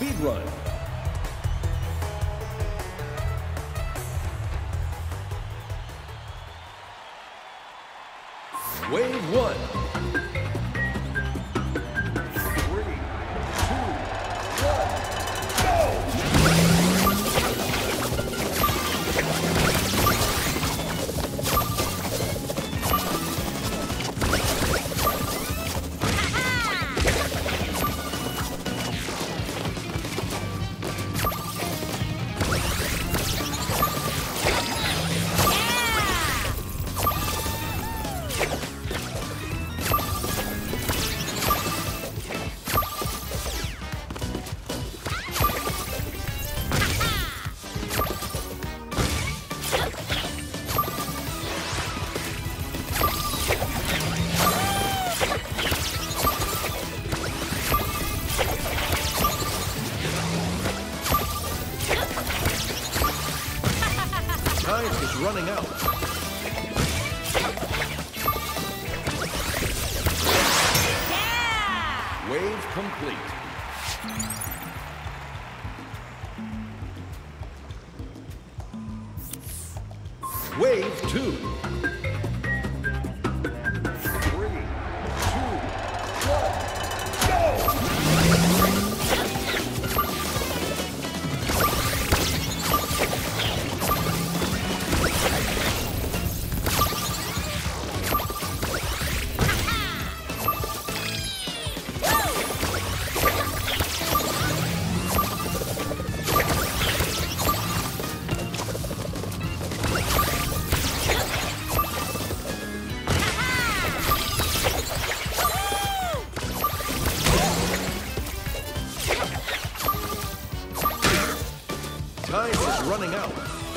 Speed Run. Wave 1. running out. Yeah! Wave complete. Wave 2. Running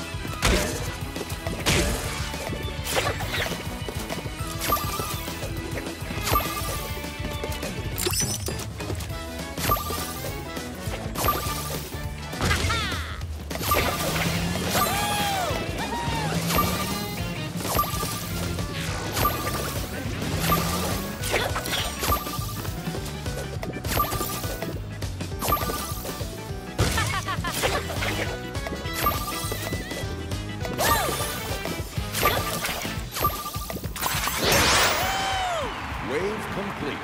complete.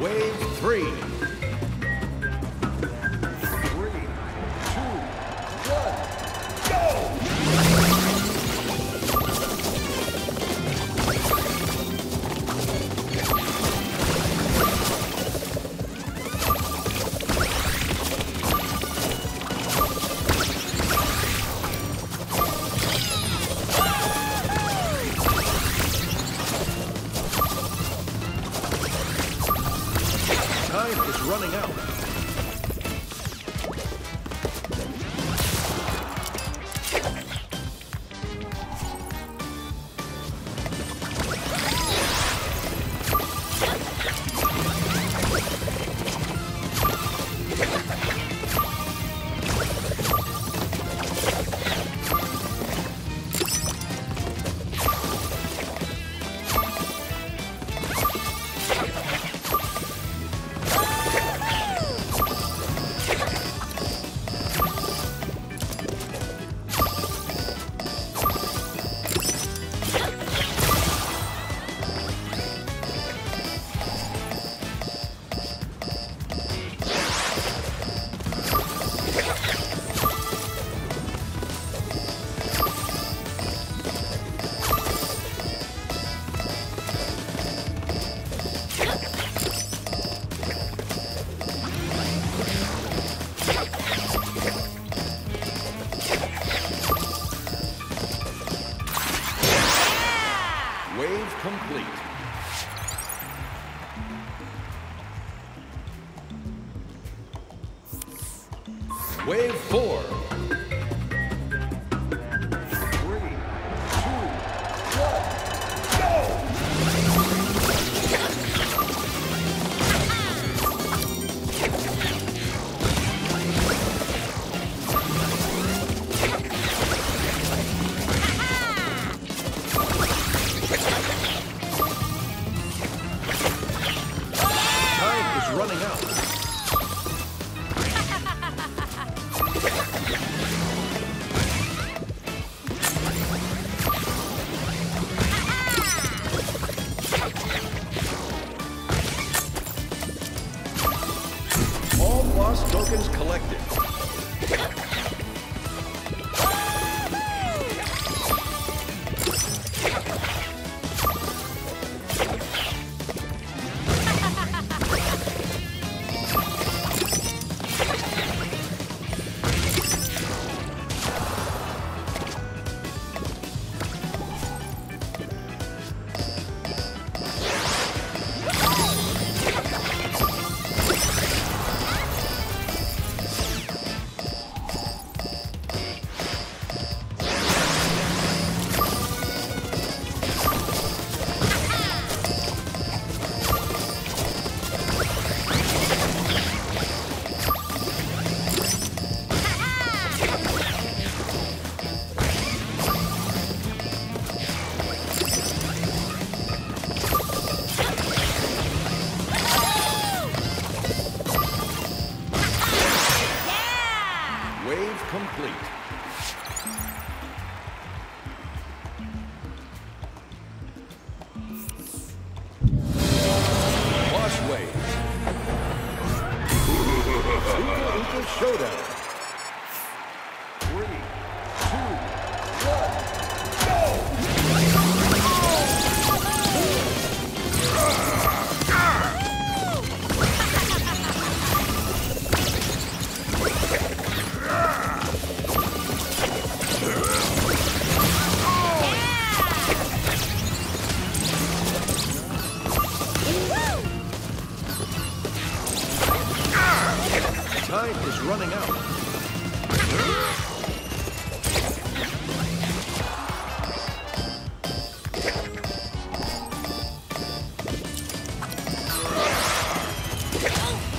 Wave three. Three, complete. Wave four. Minnesota. time is running out.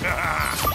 Ah!